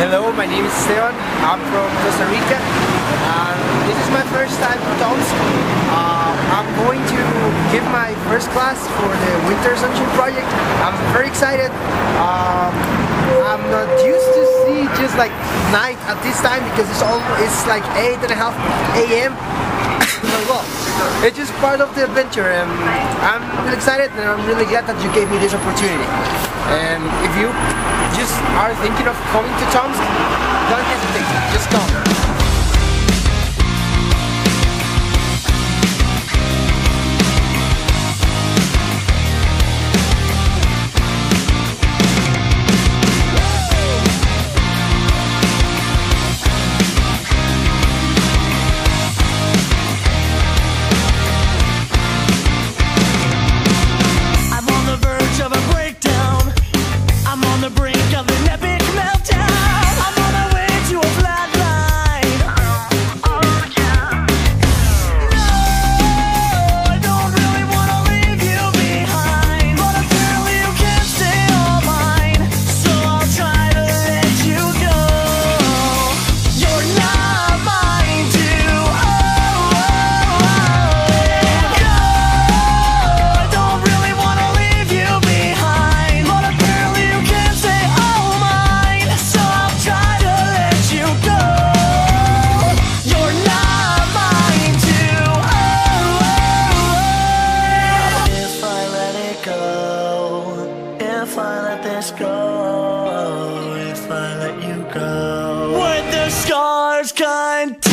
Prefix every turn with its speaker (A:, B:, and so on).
A: Hello, my name is Esteban. I'm from Costa Rica. Uh, this is my first time in Tomsk. Uh, I'm going to give my first class for the Winter Sunshine Project. I'm very excited. Um, I'm not used to see just like night at this time because it's all it's like eight and a half a.m. it's just part of the adventure and I'm really excited and I'm really glad that you gave me this opportunity. And if you just are thinking of coming to Tomsk,
B: this go if I let you go? Would the scars continue?